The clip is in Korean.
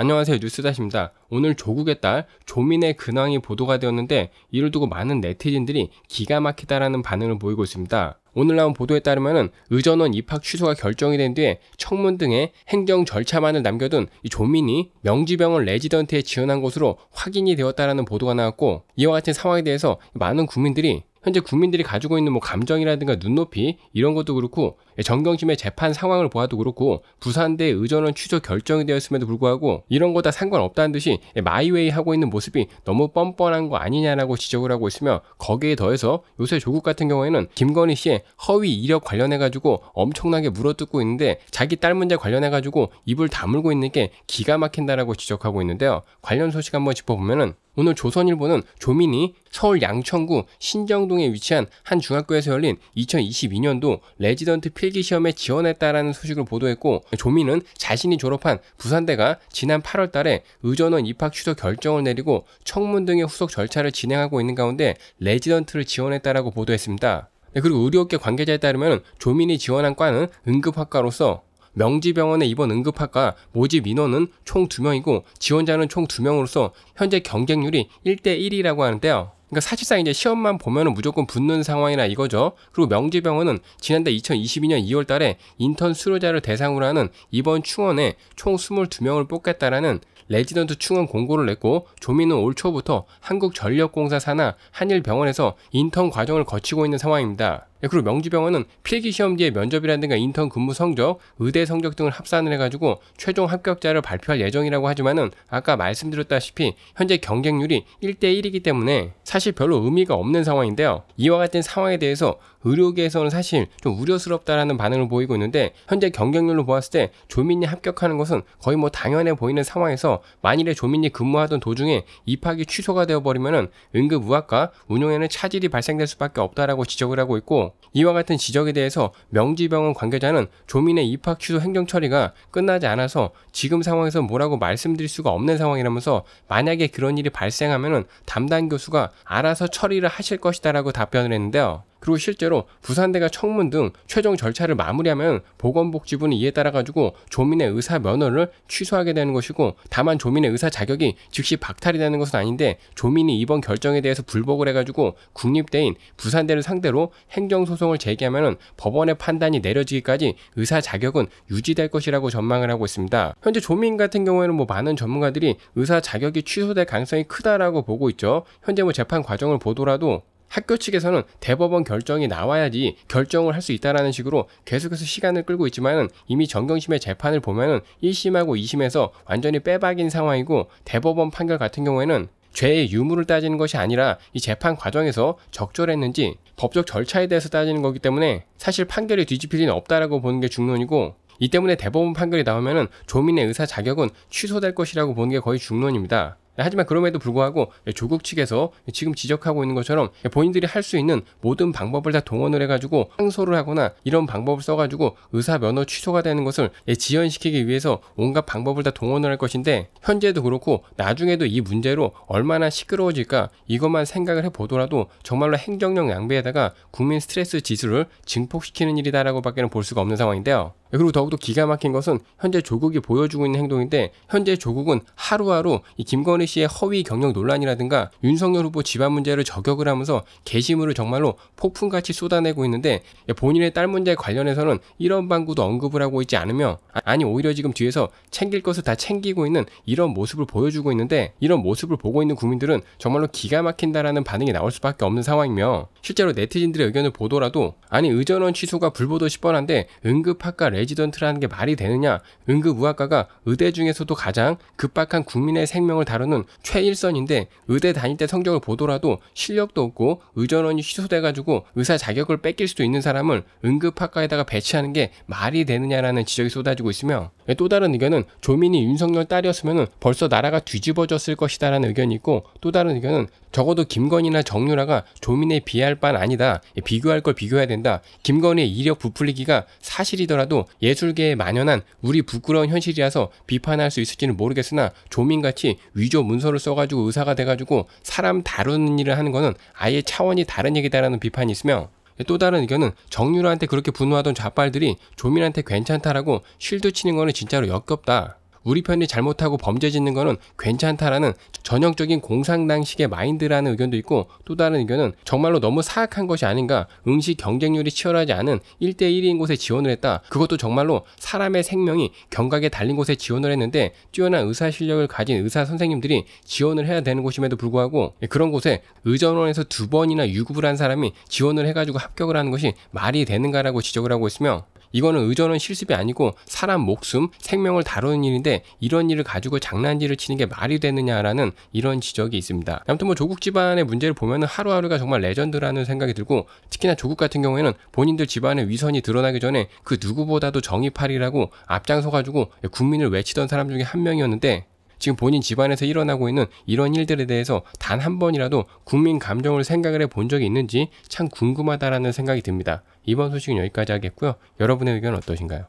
안녕하세요 뉴스다시입니다. 오늘 조국의 딸 조민의 근황이 보도가 되었는데 이를 두고 많은 네티즌들이 기가 막히다라는 반응을 보이고 있습니다. 오늘 나온 보도에 따르면 의전원 입학 취소가 결정이 된 뒤에 청문 등의 행정 절차만을 남겨둔 이 조민이 명지병원 레지던트에 지원한 것으로 확인이 되었다라는 보도가 나왔고 이와 같은 상황에 대해서 많은 국민들이 현재 국민들이 가지고 있는 뭐 감정이라든가 눈높이 이런 것도 그렇고 정경심의 재판 상황을 보아도 그렇고 부산대 의전원 취소 결정이 되었음에도 불구하고 이런 거 다 상관없다는 듯이 my way 하고 있는 모습이 너무 뻔뻔한 거 아니냐라고 지적을 하고 있으며 거기에 더해서 요새 조국 같은 경우에는 김건희 씨의 허위 이력 관련해 가지고 엄청나게 물어뜯고 있는데 자기 딸 문제 관련해 가지고 입을 다물고 있는 게 기가 막힌다라고 지적하고 있는데요. 관련 소식 한번 짚어보면은 오늘 조선일보는 조민이 서울 양천구 신정동에 위치한 한 중학교에서 열린 2022년도 레지던트 필기 시험에 지원했다라는 소식을 보도했고 조민은 자신이 졸업한 부산대가 지난 8월 달에 의전원 입학 취소 결정을 내리고 청문 등의 후속 절차를 진행하고 있는 가운데 레지던트를 지원했다라고 보도했습니다. 네, 그리고 의료계 관계자에 따르면 조민이 지원한 과는 응급학과로서 명지병원의 입원 응급학과 모집 인원은 총 2명이고 지원자는 총 2명으로서 현재 경쟁률이 1대1이라고 하는데요. 그러니까 사실상 이제 시험만 보면은 무조건 붙는 상황이나 이거죠. 그리고 명지병원은 지난달 2022년 2월 달에 인턴 수료자를 대상으로 하는 이번 충원에 총 22명을 뽑겠다라는 레지던트 충원 공고를 냈고 조민은 올 초부터 한국전력공사 산하 한일병원에서 인턴 과정을 거치고 있는 상황입니다. 네, 그리고 명지병원은 필기시험 뒤에 면접이라든가 인턴 근무 성적, 의대 성적 등을 합산을 해가지고 최종 합격자를 발표할 예정이라고 하지만은 아까 말씀드렸다시피 현재 경쟁률이 1대1이기 때문에 사실 별로 의미가 없는 상황인데요. 이와 같은 상황에 대해서 의료계에서는 사실 좀 우려스럽다라는 반응을 보이고 있는데 현재 경쟁률로 보았을 때 조민이 합격하는 것은 거의 뭐 당연해 보이는 상황에서 만일에 조민이 근무하던 도중에 입학이 취소가 되어버리면은 응급의학과 운영에는 차질이 발생될 수밖에 없다라고 지적을 하고 있고 이와 같은 지적에 대해서 명지병원 관계자는 조민의 입학 취소 행정 처리가 끝나지 않아서 지금 상황에서 뭐라고 말씀드릴 수가 없는 상황이라면서 만약에 그런 일이 발생하면은 담당 교수가 알아서 처리를 하실 것이다라고 답변을 했는데요. 그리고 실제로 부산대가 청문 등 최종 절차를 마무리하면 보건복지부는 이에 따라 가지고 조민의 의사 면허를 취소하게 되는 것이고 다만 조민의 의사 자격이 즉시 박탈이 되는 것은 아닌데 조민이 이번 결정에 대해서 불복을 해가지고 국립대인 부산대를 상대로 행정소송을 제기하면 법원의 판단이 내려지기까지 의사 자격은 유지될 것이라고 전망을 하고 있습니다. 현재 조민 같은 경우에는 뭐 많은 전문가들이 의사 자격이 취소될 가능성이 크다라고 보고 있죠. 현재 뭐 재판 과정을 보더라도 학교 측에서는 대법원 결정이 나와야지 결정을 할 수 있다라는 식으로 계속해서 시간을 끌고 있지만은 이미 정경심의 재판을 보면은 1심하고 2심에서 완전히 빼박인 상황이고 대법원 판결 같은 경우에는 죄의 유무를 따지는 것이 아니라 이 재판 과정에서 적절했는지 법적 절차에 대해서 따지는 거기 때문에 사실 판결이 뒤집힐 리는 없다라고 보는 게 중론이고 이 때문에 대법원 판결이 나오면은 조민의 의사 자격은 취소될 것이라고 보는 게 거의 중론입니다. 하지만 그럼에도 불구하고 조국 측에서 지금 지적하고 있는 것처럼 본인들이 할 수 있는 모든 방법을 다 동원을 해가지고 항소를 하거나 이런 방법을 써가지고 의사 면허 취소가 되는 것을 지연시키기 위해서 온갖 방법을 다 동원을 할 것인데 현재도 그렇고 나중에도 이 문제로 얼마나 시끄러워질까 이것만 생각을 해보더라도 정말로 행정력 낭비에다가 국민 스트레스 지수를 증폭시키는 일이다라고 밖에는 볼 수가 없는 상황인데요. 그리고 더욱더 기가 막힌 것은 현재 조국이 보여주고 있는 행동인데 현재 조국은 하루하루 이 김건희 씨의 허위 경력 논란이라든가 윤석열 후보 집안 문제를 저격을 하면서 게시물을 정말로 폭풍같이 쏟아내고 있는데 본인의 딸 문제 관련해서는 일언반구도 언급을 하고 있지 않으며 아니 오히려 지금 뒤에서 챙길 것을 다 챙기고 있는 이런 모습을 보여주고 있는데 이런 모습을 보고 있는 국민들은 정말로 기가 막힌다라는 반응이 나올 수밖에 없는 상황이며 실제로 네티즌들의 의견을 보더라도 아니 의전원 취소가 불보듯이 뻔한데 응급학과 레지던트라는 게 말이 되느냐? 응급의학과가 의대 중에서도 가장 급박한 국민의 생명을 다루는 최일선인데 의대 다닐 때 성적을 보더라도 실력도 없고 의전원이 취소돼가지고 의사 자격을 뺏길 수도 있는 사람을 응급학과에다가 배치하는 게 말이 되느냐라는 지적이 쏟아지고 있으며 또 다른 의견은 조민이 윤석열 딸이었으면 벌써 나라가 뒤집어졌을 것이다라는 의견이 있고 또 다른 의견은 적어도 김건희나 정유라가 조민에 비할 바는 아니다. 비교할 걸 비교해야 된다. 김건희의 이력 부풀리기가 사실이더라도 예술계에 만연한 우리 부끄러운 현실이라서 비판할 수 있을지는 모르겠으나 조민같이 위조 문서를 써가지고 의사가 돼가지고 사람 다루는 일을 하는 거는 아예 차원이 다른 얘기다라는 비판이 있으며 또 다른 의견은 정유라한테 그렇게 분노하던 좌빨들이 조민한테 괜찮다라고 쉴드 치는 거는 진짜로 역겹다. 우리 편이 잘못하고 범죄 짓는 거는 괜찮다라는 전형적인 공산당식의 마인드라는 의견도 있고 또 다른 의견은 정말로 너무 사악한 것이 아닌가 응시 경쟁률이 치열하지 않은 1대1인 곳에 지원을 했다. 그것도 정말로 사람의 생명이 경각에 달린 곳에 지원을 했는데 뛰어난 의사 실력을 가진 의사 선생님들이 지원을 해야 되는 곳임에도 불구하고 그런 곳에 의전원에서 두 번이나 유급을 한 사람이 지원을 해가지고 합격을 하는 것이 말이 되는가라고 지적을 하고 있으며 이거는 의전원 실습이 아니고 사람 목숨, 생명을 다루는 일인데 이런 일을 가지고 장난질을 치는 게 말이 되느냐라는 이런 지적이 있습니다. 아무튼 뭐 조국 집안의 문제를 보면은 하루하루가 정말 legend라는 생각이 들고 특히나 조국 같은 경우에는 본인들 집안의 위선이 드러나기 전에 그 누구보다도 정의팔이라고 앞장서가지고 국민을 외치던 사람 중에 한 명이었는데 지금 본인 집안에서 일어나고 있는 이런 일들에 대해서 단 한 번이라도 국민 감정을 생각을 해 본 적이 있는지 참 궁금하다라는 생각이 듭니다. 이번 소식은 여기까지 하겠고요. 여러분의 의견은 어떠신가요?